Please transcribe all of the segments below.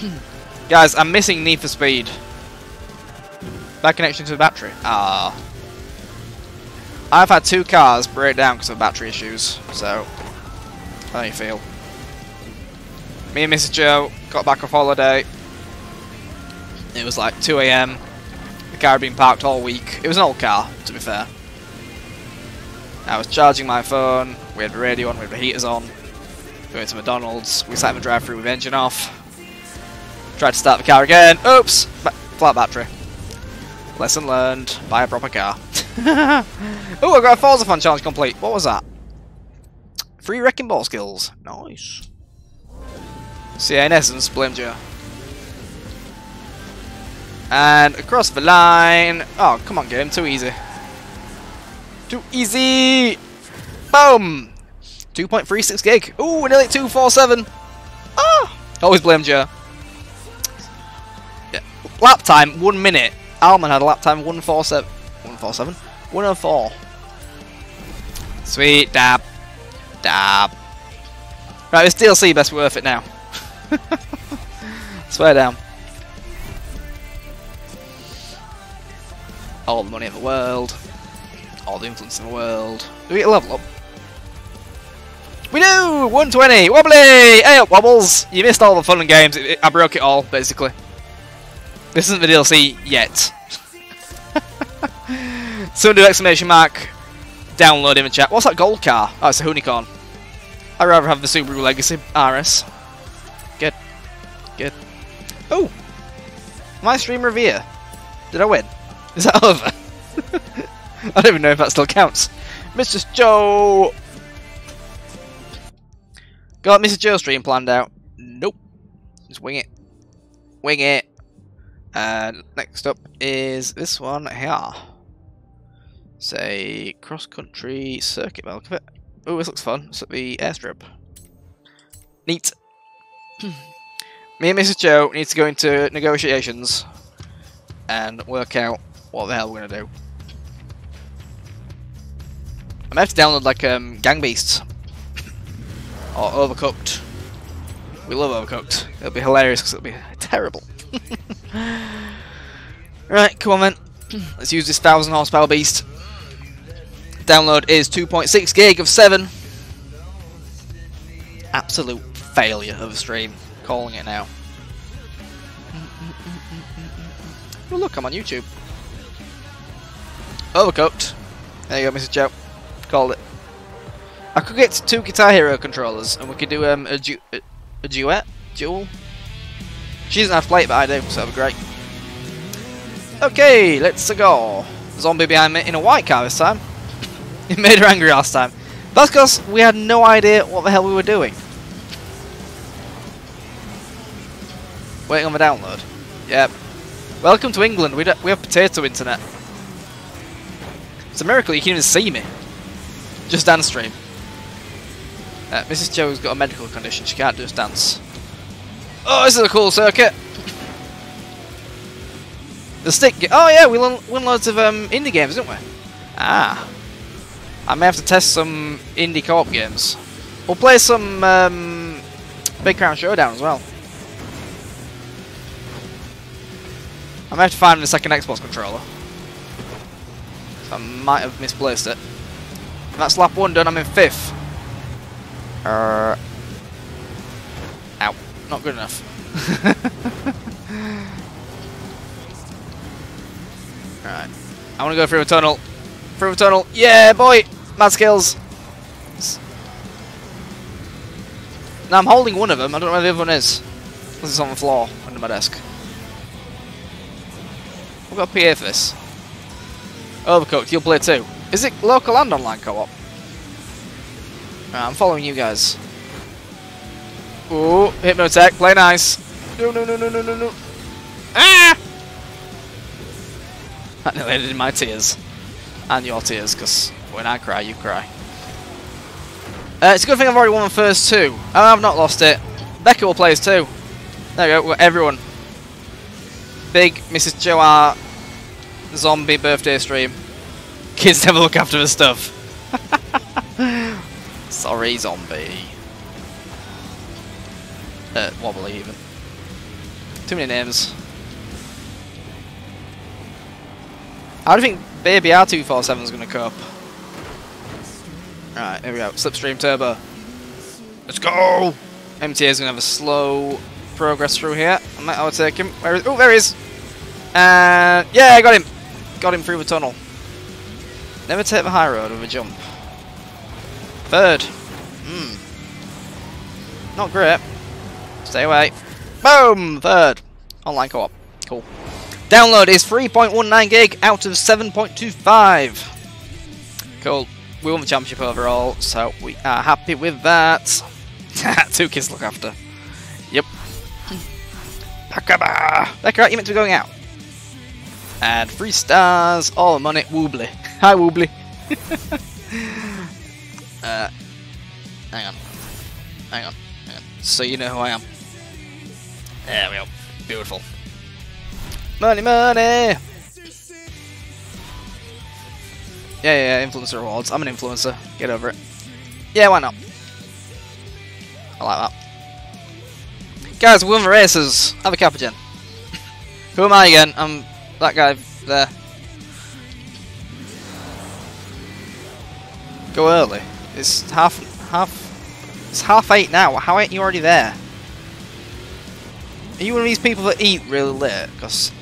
Guys, I'm missing Need for Speed. Bad connection to the battery. Ah. I've had two cars break down because of battery issues, so how do you feel? Me and Mrs. Joe got back off holiday. It was like 2 a.m. The car had been parked all week. It was an old car, to be fair. I was charging my phone, we had the radio on, we had the heaters on. Going to McDonald's, we sat in the drive-through with engine off. Tried to start the car again. Oops! Ba flat battery. Lesson learned. Buy a proper car. oh, I got a Forza Fan challenge complete. What was that? Free Wrecking Ball skills. Nice. So yeah, in essence, blame Joe. And across the line. Oh, come on, game. Too easy. Too easy. Boom. 2.36 gig. Ooh, nearly 247. Ah! Always blame Joe. Lap time, one minute. Alman had a lap time 147. 147? 104. Sweet, dab. Dab. Right, this DLC best worth it now. Swear down. All the money in the world. All the influence in the world. Do we get a level up? We do! 120! Wobbly! Hey up, Wobbles! You missed all the fun and games. I broke it all, basically. This isn't the DLC yet. Someone do exclamation mark. Download him in chat. What's that gold car? Oh, it's a Unicorn. I'd rather have the Subaru Legacy RS. Good. Good. Oh! My stream revere. Did I win? Is that over? I don't even know if that still counts. Mr. Joe! Got Mrs. Joe stream planned out. Nope. Just wing it. Wing it. And next up is this one here. Say cross country circuit by of it. Oh, this looks fun. It's at the airstrip. Neat. Me and Mrs. Joe need to go into negotiations and work out what the hell we're gonna do. I might have to download like um, Gang Beasts or Overcooked. We love Overcooked. It'll be hilarious because it'll be terrible. right, come on then. Let's use this 1000 horsepower beast. Download is 2.6 gig of 7. Absolute failure of a stream. Calling it now. Oh look, I'm on YouTube. Overcooked. There you go, Mrs. Joe. Called it. I could get two Guitar Hero controllers, and we could do um, a, du a duet? Duel? She doesn't have play but I do, so that'd be great. Okay, let's go. Zombie behind me in a white car this time. it made her angry last time. That's because we had no idea what the hell we were doing. Waiting on the download. Yep. Welcome to England. We, we have potato internet. It's a miracle you can even see me. Just downstream. Uh, Mrs. Joe's got a medical condition. She can't just dance. Oh, this is a cool circuit. The stick. Oh yeah, we won loads of um, indie games, didn't we? Ah. I may have to test some indie co-op games. We'll play some um, Big Crown Showdown as well. I may have to find the second Xbox controller. I might have misplaced it. That's lap one done, I'm in fifth. Uh. Not good enough. Alright. I want to go through a tunnel. Through a tunnel. Yeah, boy! Mad skills. Now I'm holding one of them. I don't know where the other one is. This is on the floor under my desk. We've got a PA for this. Overcooked, you'll play too. Is it local and online co-op? Right, I'm following you guys. Ooh, Hypnotech, play nice. No, no, no, no, no, no, no. Ah! That nearly ended in my tears. And your tears, because when I cry, you cry. Uh, it's a good thing I've already won the first two. Oh, I've not lost it. Becca will play us too. There we go, everyone. Big Mrs. Joe zombie birthday stream. Kids never look after the stuff. Sorry, zombie. Uh, wobbly even. Too many names. How do you think Baby R247 is going to cope? Right, here we go. Slipstream Turbo. Let's go! MTA is going to have a slow progress through here. I might overtake him. Where is? Oh, there he is. And yeah, I got him. Got him through the tunnel. Never take the high road with a jump. Third. Hmm. Not great. Stay away. Boom! Third. Online co-op. Cool. Download is 3.19 gig out of 7.25. Cool. We won the championship overall, so we are happy with that. Two kids look after. Yep. Pakaba! Becca, you meant to be going out. And three stars, all the money, Woobly. Hi, Woobly. uh, hang on. Hang on. Hang on. So you know who I am. There we go. Beautiful. Money, money! Yeah, yeah, influencer rewards. I'm an influencer. Get over it. Yeah, why not? I like that. Guys, we won the races. Have a Capigen. Who am I again? I'm that guy there. Go early. It's half half. It's half eight now. How ain't you already there? Are you one of these people that eat really late? Because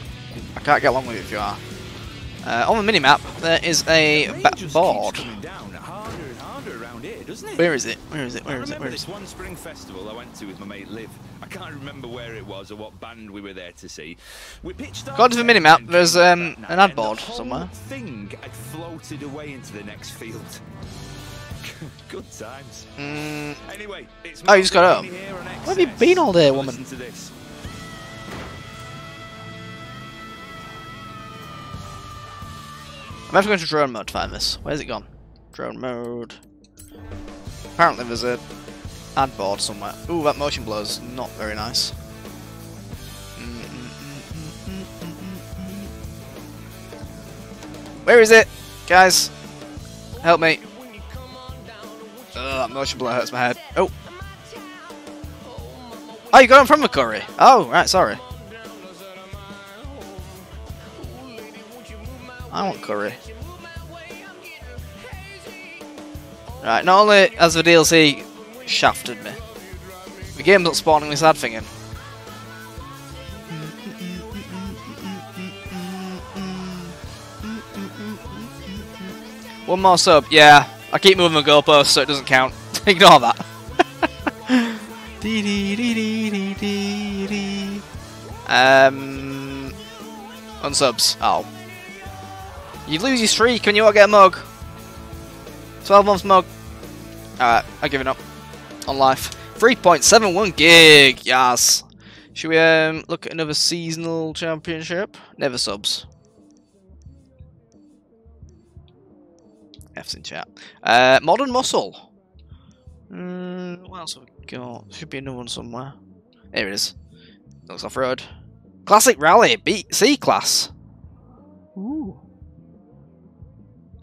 I can't get along with it if you are. Uh, on the minimap, there is a board. Where is it? Where is it? Where is it? Where is it? one spring festival I went to with my mate Liv. I can't remember where it was or what band we were there to see. We pitched Go to the minimap. There's um, an ad board somewhere. Thing had floated away into the next field. Good times. Mm. Anyway, oh, you just got up. Where have you been all day, woman? I'm actually going to drone mode to find this. Where's it gone? Drone mode. Apparently there's a ad board somewhere. Ooh, that motion blur is not very nice. Where is it? Guys, help me. Ugh, that motion blur hurts my head. Oh. Oh, you got from the curry. Oh, right, sorry. I want curry. Right, not only has the DLC shafted me, the game's not spawning this ad thing in. One more sub, yeah. I keep moving the goalpost so it doesn't count. Ignore that. um, unsubs. Oh. You lose your streak when you won't get a mug. 12 months mug. Alright, I'm giving up on life. 3.71 gig, yes. Should we um, look at another seasonal championship? Never subs. F's in chat. Uh, Modern Muscle. Mm, what else have we got? Should be another one somewhere. Here it is. Looks off-road. Classic Rally, B C class.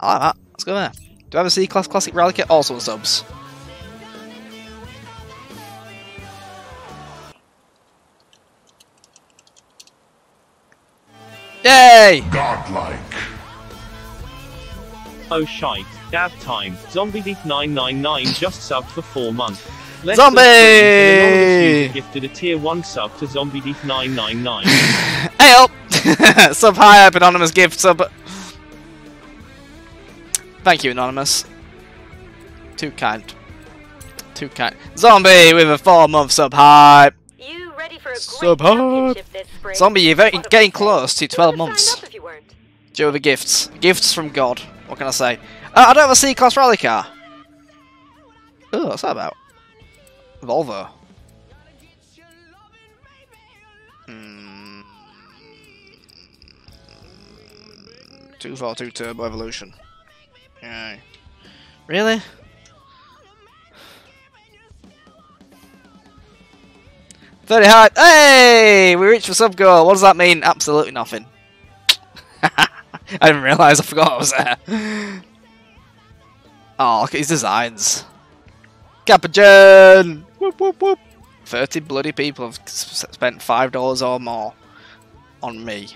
I like that. Let's go there. Do I have a C-Class Classic Rally Kit? Also subs. Yay! Godlike. Oh shite, dab time. Zombie Deep 999 just subbed for 4 months. Let's Zombie! Gifted a tier 1 sub to Zombie Deep 999. Hey oh! sub high up anonymous gift sub Thank you, Anonymous. Too kind. Too kind. Zombie with a four-month sub hype. You ready for a sub hype. Zombie, you're very, getting close to 12 months. Joe the gifts. Gifts from God. What can I say? Uh, I don't have a C-Class rally car. Oh, what's that about? Volvo. Hmm. 242 Turbo Evolution. Really? Thirty hard. Hey, we reached the sub goal. What does that mean? Absolutely nothing. I didn't realise. I forgot I was there. Oh, look at his designs. Capuchin! Whoop whoop whoop. 30 bloody people have spent $5 or more on me.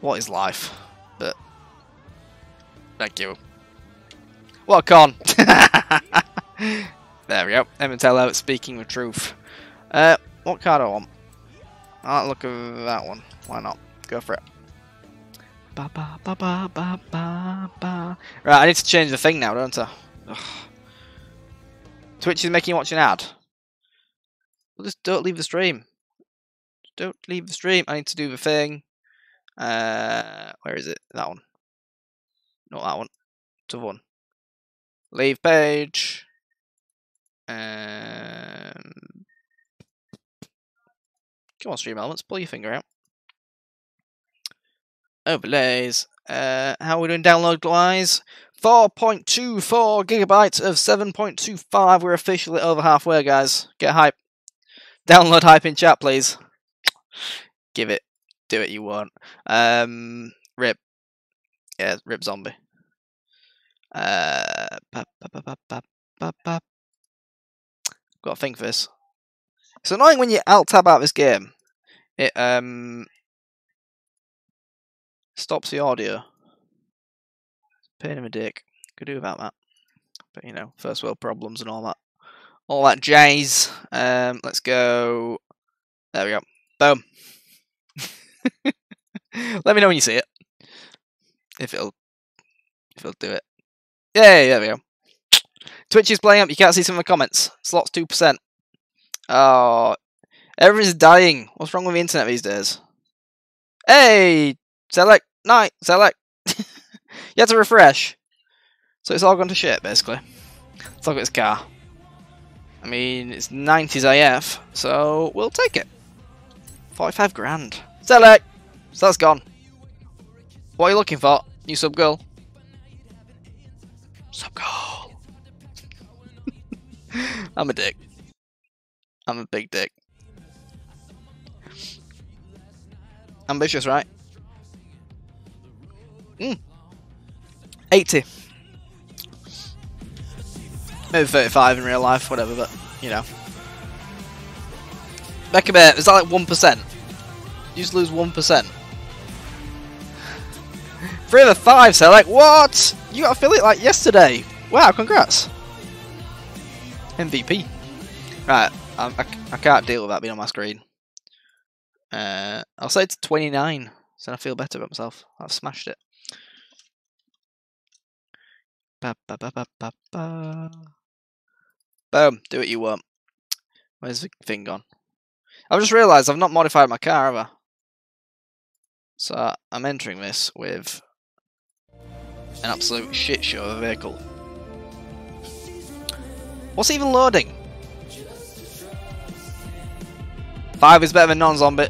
What is life? But, thank you. What a con! there we go. Emmett speaking the truth. Uh, what card do I want? I look at that one. Why not? Go for it. Ba, ba, ba. Right, I need to change the thing now, don't I? Ugh. Twitch is making you watch an ad. Well, just don't leave the stream. Don't leave the stream. I need to do the thing. Uh, where is it? That one. Not that one. To one. Leave page. Um, come on, stream elements. Pull your finger out. Overlays. Uh, how are we doing download wise? 4.24 gigabytes of 7.25. We're officially over halfway, guys. Get hype. Download hype in chat, please. Give it. Do it, you won't. Um, rip. Yeah, rip zombie. Uh. Got to think for this. It's annoying when you alt tab out this game. It um stops the audio. Pain in the dick. Could do without that. But you know, first world problems and all that. All that jazz. Um, let's go. There we go. Boom. Let me know when you see it. If it'll, if it'll do it. Yay! There we go. Twitch is playing up. You can't see some of the comments. Slots two percent. Oh, everyone's dying. What's wrong with the internet these days? Hey, select night select. you have to refresh, so it's all gone to shit basically. Let's look at this car. I mean, it's 90s AF, so we'll take it. 45 grand. Select! So that's gone. What are you looking for? New sub girl? Sub girl. I'm a dick. I'm a big dick. Ambitious, right? Mm. 80. Maybe 35 in real life, whatever, but, you know. Becca Bear, is that like 1%? You just lose 1%. Three of the five, so like, what? You got affiliate like yesterday. Wow, congrats. MVP. Right, um, I, I can't deal with that being on my screen. Uh, I'll say it's 29, so I feel better about myself. I've smashed it. Ba, ba, ba. Boom, do what you want. Where's the thing gone? I've just realised I've not modified my car, have I? So I'm entering this with an absolute shit show of a vehicle. What's even loading? Five is better than non-zombie.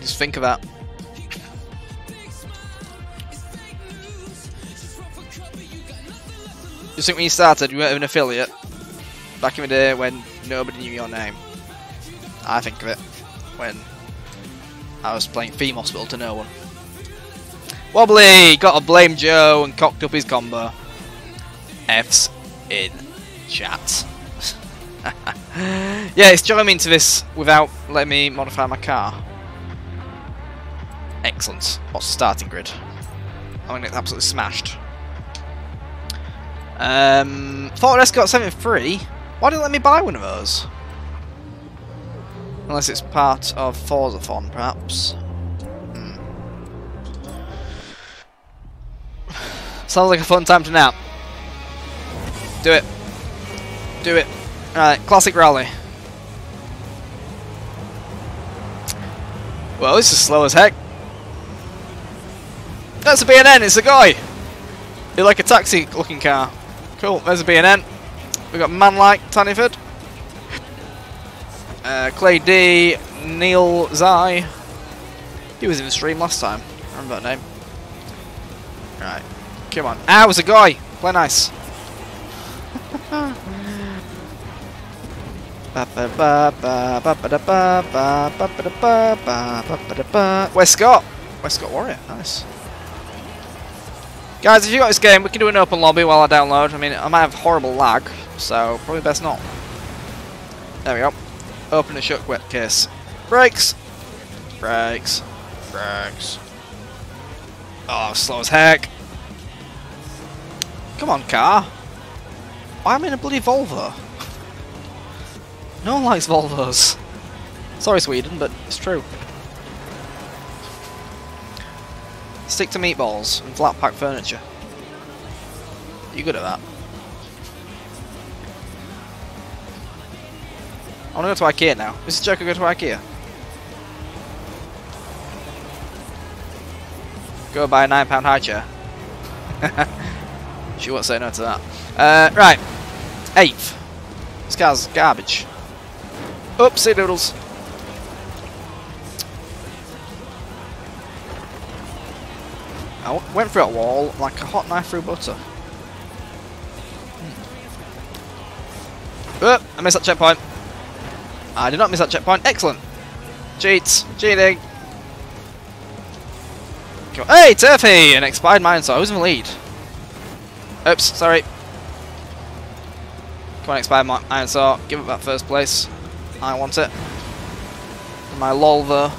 Just think of that. Just think when you started, you weren't an affiliate. Back in the day when nobody knew your name. I think of it when I was playing Theme Hospital to no one. Wobbly! Got to blame Joe and cocked up his combo. F's in chat. yeah, it's joining me into this without letting me modify my car. Excellent. What's the starting grid? I'm get absolutely smashed. Um, Ford Escort 73? Why didn't let me buy one of those? Unless it's part of Forzathon, perhaps. Sounds like a fun time to nap. Do it. Do it. Alright, classic rally. Well, this is slow as heck. That's a BNN, it's a guy! It's like a taxi looking car. Cool, there's a BNN. We've got Manlike, Taniford. Uh, Clay D, Neil Zai. He was in the stream last time. I remember that name. Right, come on. Ah, it was a guy! Play nice. Where's Scott? Where's Scott Warrior? Nice. Guys, if you got this game, we can do an open lobby while I download. I mean, I might have horrible lag, so probably best not. There we go. Open and shut wet case. Brakes! Brakes. Brakes. Oh, slow as heck. Come on, car. Why am I in a bloody Volvo? No one likes Volvos. Sorry, Sweden, but it's true. Stick to meatballs and flat pack furniture. You good at that? I want to go to IKEA now. Mr. Joker, go to IKEA. Go buy a £9 high chair. she won't say no to that. Uh, right. Eighth. This car's garbage. Oopsie doodles. I went through a wall like a hot knife through butter. Hmm. Oh, I missed that checkpoint. I did not miss that checkpoint. Excellent. Cheats. Cheating. Hey, Turfy! An expired mine saw. Who's in the lead? Oops, sorry. Come on, expired iron saw. Give it that first place. I want it. My LOL, Lolver.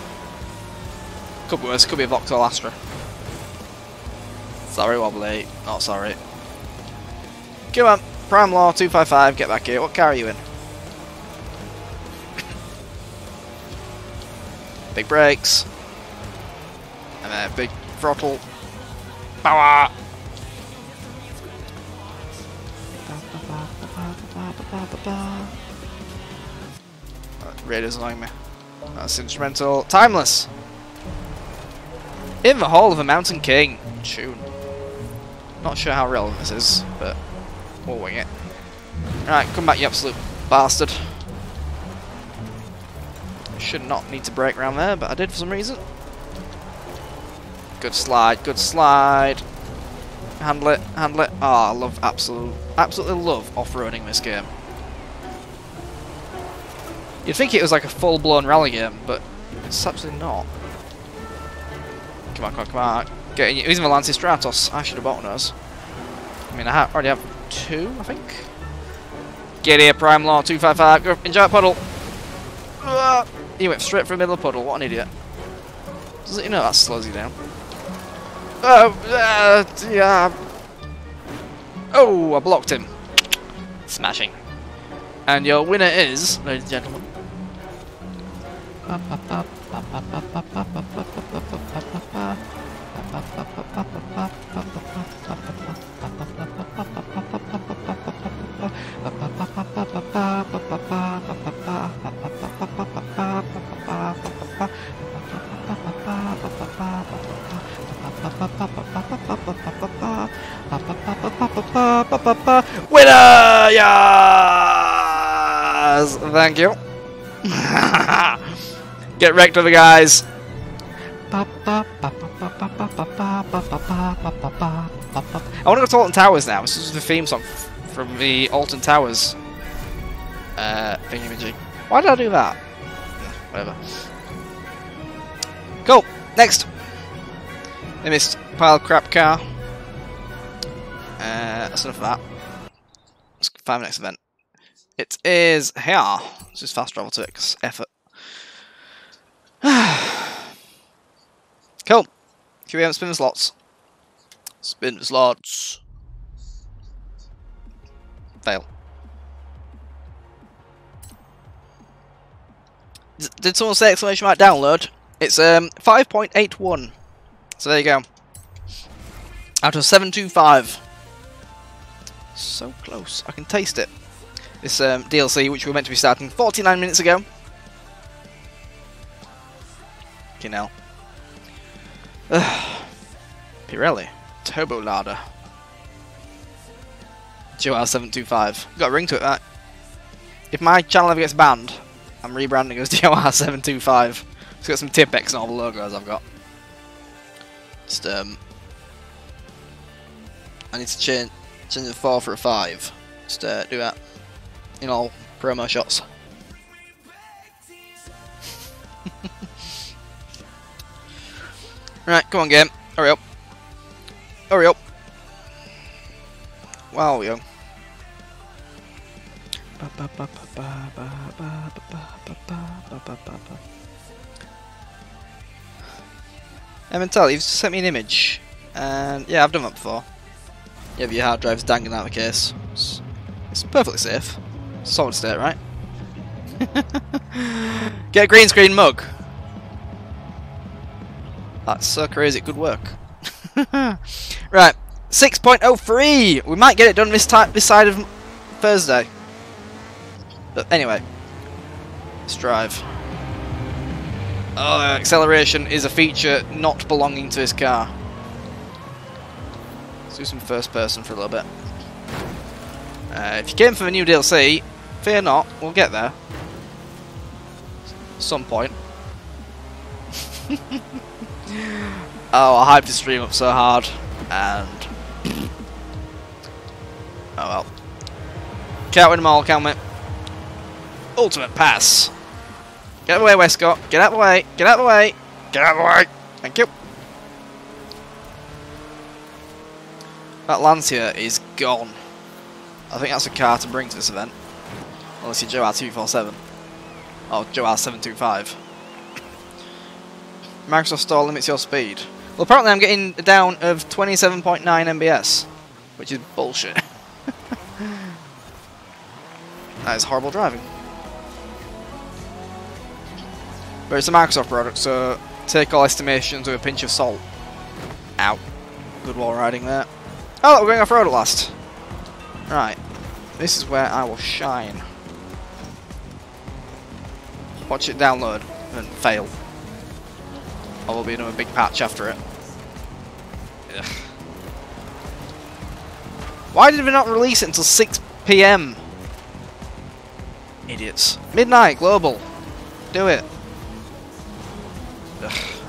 Could be worse. Could be a Vauxhall Astra. Sorry, Wobbly. Not sorry. Come on. Prime Law 255. Get back here. What car are you in? Big brakes. And then big throttle. Power! That uh, radio's annoying me. That's instrumental. Timeless! In the Hall of a Mountain King. Tune. Not sure how real this is, but we'll wing it. Alright, come back, you absolute bastard. Should not need to break around there, but I did for some reason. Good slide, good slide. Handle it, handle it. Oh, I love absolute, absolutely love off-roading this game. You'd think it was like a full-blown rally game, but it's absolutely not. Come on, come on, come on. Getting using the Lancia Stratos. I should have bought those. I mean, I ha already have two, I think. Get here, Prime Law 255. Go enjoy that puddle. Uh, he went straight for the middle of the puddle. What an idiot. Doesn't know that slows you down? Oh, uh, yeah. Oh, I blocked him. Smashing. And your winner is, ladies and gentlemen. Winner! Yes! Thank you. Get wrecked the guys. I want to go to Alton Towers now. This is the theme song from the Alton Towers uh, thingy Why did I do that? Whatever. Cool. Next. They missed pile crap car. Uh, that's enough of that. Let's find the next event. It is here. This is fast travel to it effort. cool. QM spin slots. Spin slots. Fail. D did someone say exclamation mark download? It's um 5.81. So there you go. Out of 725. So close. I can taste it. This um, DLC, which we were meant to be starting 49 minutes ago. You know. Pirelli. Turbo Lada. GR725. Got a ring to it, that. If my channel ever gets banned, I'm rebranding as GR725. It's got some Tipp-Ex and all the logos I've got. Just, um... I need to change, change the 4 for a 5. Just uh, do that. In all promo shots. Right, come on game. Hurry up. Hurry up. Wow, go. Emmental, you've sent me an image, and yeah, I've done that before. Yeah, but your hard drive's dangling out of the case. It's, it's perfectly safe. Solid state, right? Get a green screen mug. That's so crazy it could work. right, 6.03! We might get it done this time this side of Thursday. But anyway, let's drive. Oh, acceleration is a feature not belonging to this car. Let's do some first person for a little bit. Uh, if you came for the new DLC, fear not, we'll get there. Some point. oh, I hyped the stream up so hard, and oh well. Can't win them all, can we? Ultimate pass. Get out of the way, Westcott. Get out of the way. Get out of the way. Get out of the way. Thank you. That Lancia is gone. I think that's a car to bring to this event. Unless you're Joe R247. Oh, Joe R725. Microsoft Store limits your speed. Well, apparently I'm getting down of 27.9 MBS. Which is bullshit. that is horrible driving. But it's a Microsoft product, so take all estimations with a pinch of salt. Ow. Good wall riding there. Oh, we're going off-road at last. Right. This is where I will shine. Watch it download and fail. Or will be another big patch after it. Ugh. Why did we not release it until 6 p.m.? Idiots. Midnight, global. Do it. Ugh.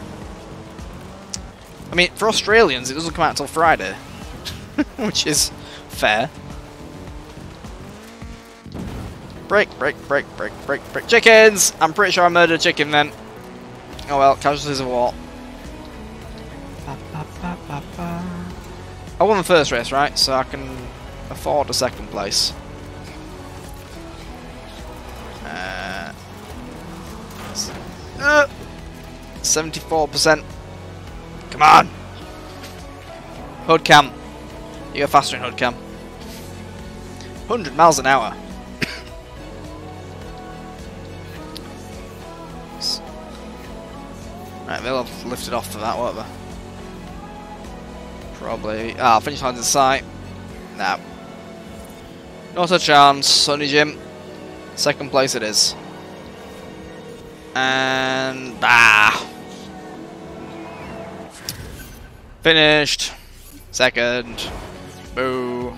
I mean, for Australians, it doesn't come out until Friday. Which is fair. Break, break, break, break, break, break. Chickens! I'm pretty sure I murdered a chicken then. Oh well, casualties of war. I won the first race, right? So I can afford a second place. Uh, 74%. Come on! Hood cam. You go faster in hood cam. 100 miles an hour. Right, they'll have lifted off for that, won't they? Probably. Ah, finish line in sight. No. Not a chance, Sonny Jim. Second place it is. And ah, finished. Second. Boo.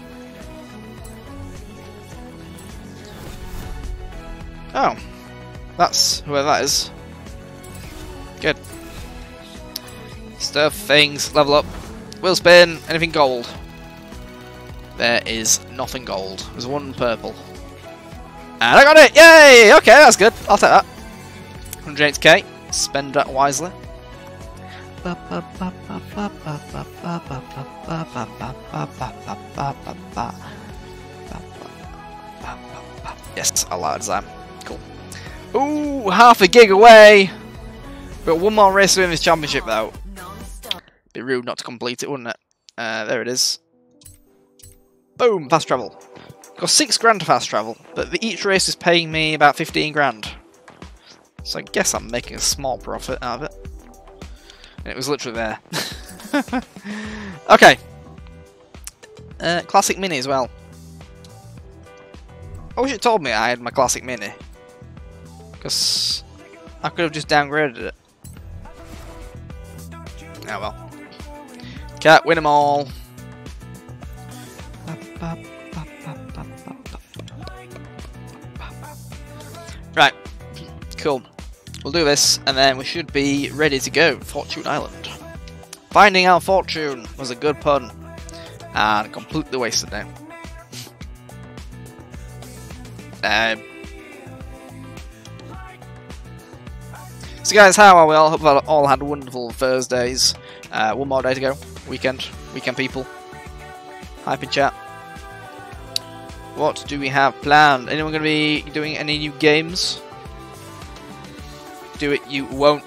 Oh, that's whoever that is. Stuff, things, level up. Wheel spin, anything gold. There is nothing gold. There's one purple. And I got it! Yay! Okay, that's good. I'll take that. 108k. Spend that wisely. Yes, I allowed Zam. Cool. Ooh, half a gig away! But one more race to win this championship though. Be rude not to complete it, wouldn't it? Uh, there it is. Boom, fast travel. Got six grand to fast travel, but the, each race is paying me about 15 grand. So I guess I'm making a small profit out of it. And it was literally there. okay. Uh, classic Mini as well. I wish it told me I had my classic Mini. Because I could have just downgraded it. Oh well. Can't win them all. Right. Cool. We'll do this, and then we should be ready to go. Fortune Island. Finding our fortune was a good pun. And completely wasted now. Um, so guys, how are we all? Hope you all had wonderful Thursdays. Uh, one more day to go. Weekend. Weekend people. Hype in chat. What do we have planned? Anyone going to be doing any new games? Do it, you won't.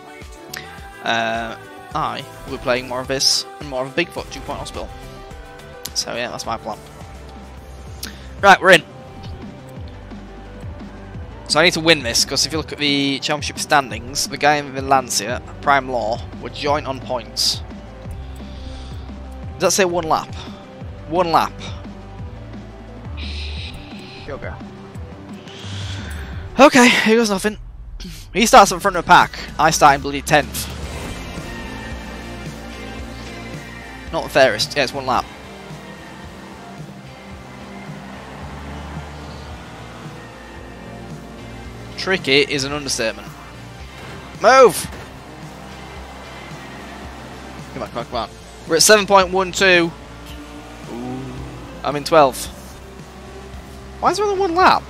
Uh, I will be playing more of this and more of Bigfoot 2.0 spill. So yeah, that's my plan. Right, we're in. So I need to win this, because if you look at the championship standings, the guy in Lancia, Prime Law, were joint on points. That say one lap? One lap. Sugar. Okay, here goes nothing. He starts in front of the pack. I start in bloody 10th. Not the fairest. Yeah, it's one lap. Tricky is an understatement. Move! Come on, come on, come on. We're at 7.12. I'm in 12th. Why is there only one lap?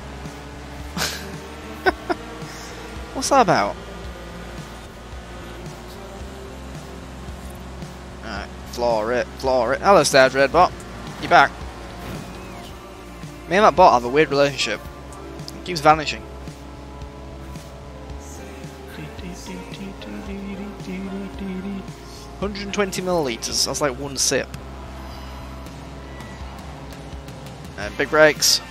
What's that about? Alright, floor it, floor it. Hello, Star Redbot. You back? Me and that bot have a weird relationship. It keeps vanishing. 120 milliliters. That's like one sip. And big brakes.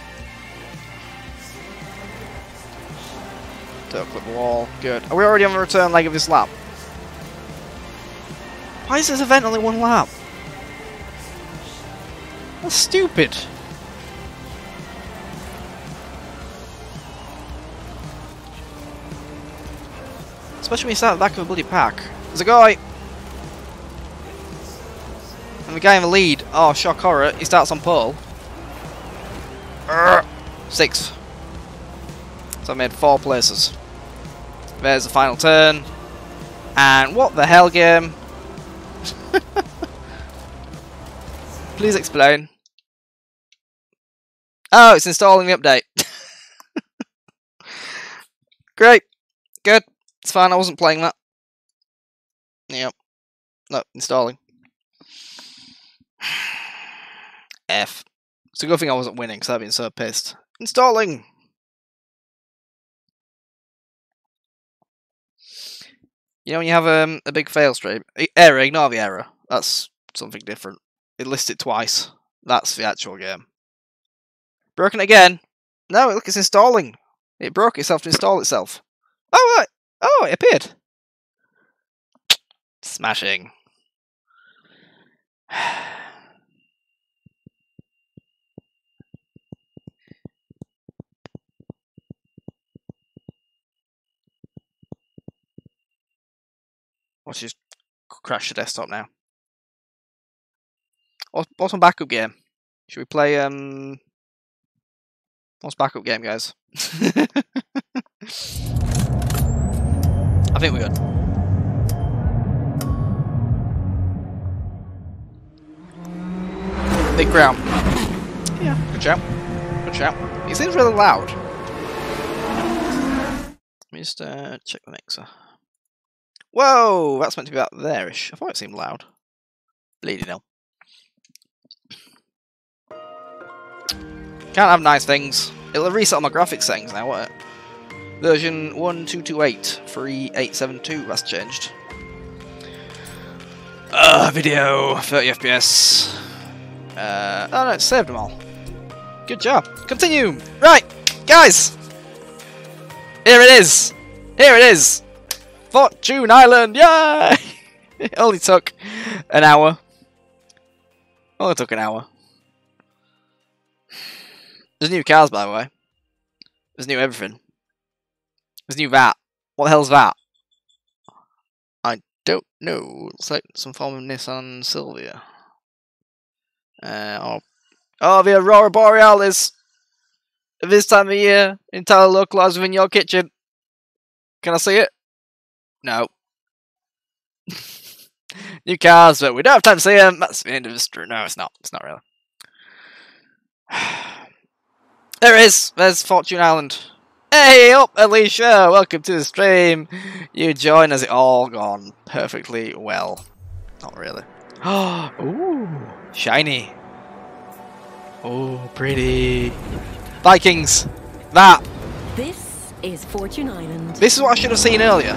Don't clip the wall. Good. Are we already on the return leg of this lap? Why is this event only one lap? That's stupid. Especially when you start at the back of a bloody pack. There's a guy! And the guy in the lead, oh, shock horror, he starts on pole. Urgh. Six. So I made four places. There's the final turn. And what the hell, game? Please explain. Oh, it's installing the update. Great. Good. It's fine, I wasn't playing that. Yep. No, installing. F. It's a good thing I wasn't winning, because I've been so pissed. Installing! You know when you have um, a big fail stream? Error, ignore the error. That's something different. It lists it twice. That's the actual game. Broken again? No, look, it's installing. It broke itself to install itself. Oh, right. Oh, it appeared. Smashing. Let's just crash the desktop now. What's, what's my backup game? Should we play, um... What's backup game, guys? I think we're good. Big ground. Yeah, good shout. Good shout. He seems really loud. Let me just uh, check the mixer. Whoa! That's meant to be about there-ish. I thought it seemed loud. Bleeding hell. Can't have nice things. It'll reset all my graphics settings now, won't it? Version 1228.3872, that's changed. Uh, video, 30 FPS. Uh, oh no, it saved them all. Good job. Continue! Right, guys! Here it is! Here it is! Fortune Island! Yay! it only took an hour. Only took an hour. There's new cars, by the way. There's new everything. There's new that. What the hell's that? I don't know. Looks like some form of Nissan Silvia. Uh, oh, oh, the Aurora Borealis! This time of year, entirely localized within your kitchen. Can I see it? No. New cars, but we don't have time to see them. That's the end of the story. No, it's not. It's not really. there it is. There's Fortune Island. Hey up, Alicia! Welcome to the stream. You join us. It all gone perfectly well. Not really. Ooh, shiny. Oh, pretty. Vikings. That. This is Fortune Island. This is what I should have seen earlier.